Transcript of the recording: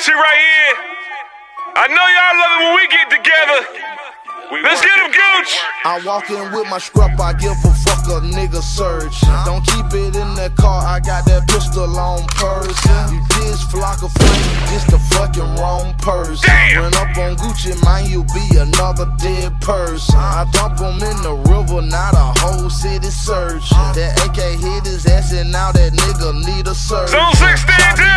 country right here. I know y'all love it when we get together. Let's get him, Gooch. I walk in with my scruff. I give a fuck a nigga search. Don't keep it in the car, I got that pistol on purse. You this flock of flame, this the fucking wrong purse. Damn. Run up on Gucci Mane, you'll be another dead person. I dump him in the river, not a whole city search. That AK hit his ass and now that nigga need a search. Zone 16